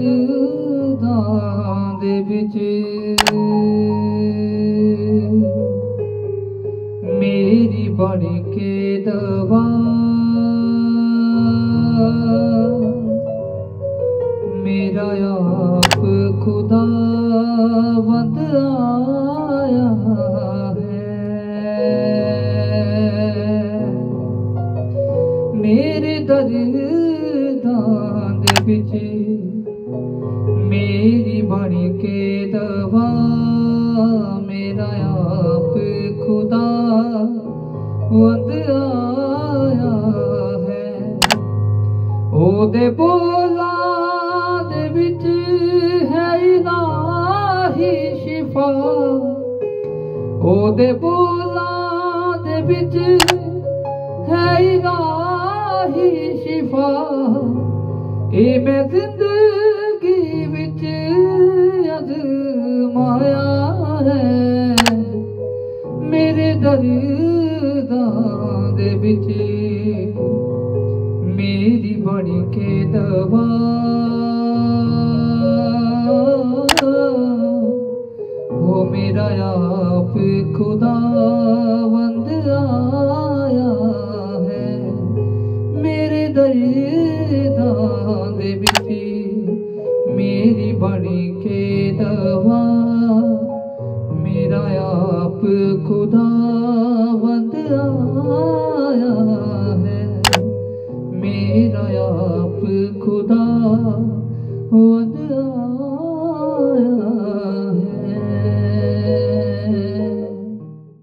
ਦਰਦਾਂ ਦੇ ਵਿੱਚ ਮੇਰੀ ਬਣ ਕੇ मेरा आप खुदा बंद आया है मेरे दर्दां दे बड़ी के दवा मेरा आप खुदा, वंद आया है। ओदे बोला दे बिच है इलाही शिफा। ओदे बोला दे बिच है इलाही शिफा। ए मैं ਦਰਦਾਂ ਦੇ ਵਿੱਚ मेरी बन के दवा वो मेरा आप खुदा बंद आया है मेरे दर्दां दे विच मेरी बन के दवा मेरा आप खुदा मेरा आप खुदा वद